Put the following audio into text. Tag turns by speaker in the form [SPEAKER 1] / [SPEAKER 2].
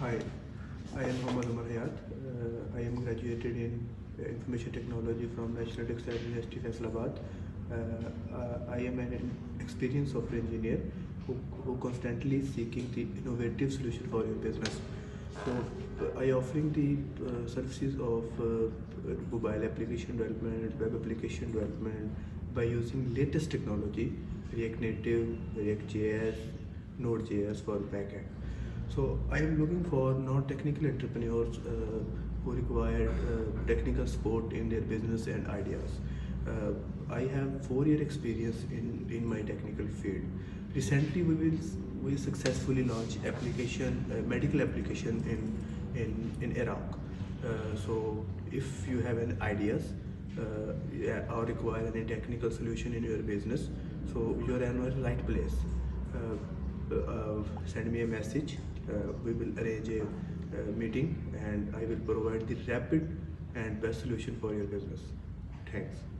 [SPEAKER 1] Hi, I am Muhammad Umar Hayat. Uh, I am graduated in Information Technology from National Textile University, Faisalabad. Uh, uh, I am an experienced software engineer who, who constantly seeking the innovative solution for your business. So uh, I offering the uh, services of mobile application development, web application development by using latest technology, React Native, React JS, Node.js for backend. So I am looking for non-technical entrepreneurs uh, who require uh, technical support in their business and ideas. Uh, I have four-year experience in, in my technical field. Recently, we will we successfully launched application uh, medical application in in in Iraq. Uh, so if you have any ideas uh, or require any technical solution in your business, so you're in the right place. Uh, send me a message. Uh, we will arrange a uh, meeting and I will provide the rapid and best solution for your business. Thanks.